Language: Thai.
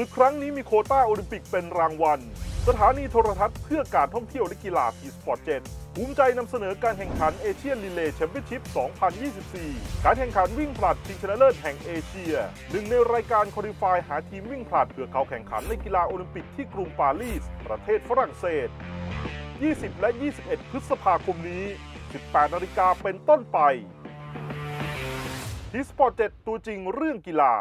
ศึกครั้งนี้มีโควตาโอลิมปิกเป็นรางวัล สถานีโทรทัศน์เพื่อการท่องเที่ยวและกีฬา T Sports 7 ภูมิใจนำเสนอการแข่งขัน Asian Relay Championship 2024 การแข่งขันวิ่งผลัดชิงชนะเลิศแห่งเอเชีย หนึ่งในรายการ qualify หาทีมวิ่งผลัดเพื่อเข้าแข่งขันในกีฬาโอลิมปิกที่กรุงปารีส ประเทศฝรั่งเศส 20 และ 21 พฤษภาคมนี้ 18 นาฬิกาเป็นต้นไปทีสปอร์ตเจ็ตัวจริงเรื่องกีฬา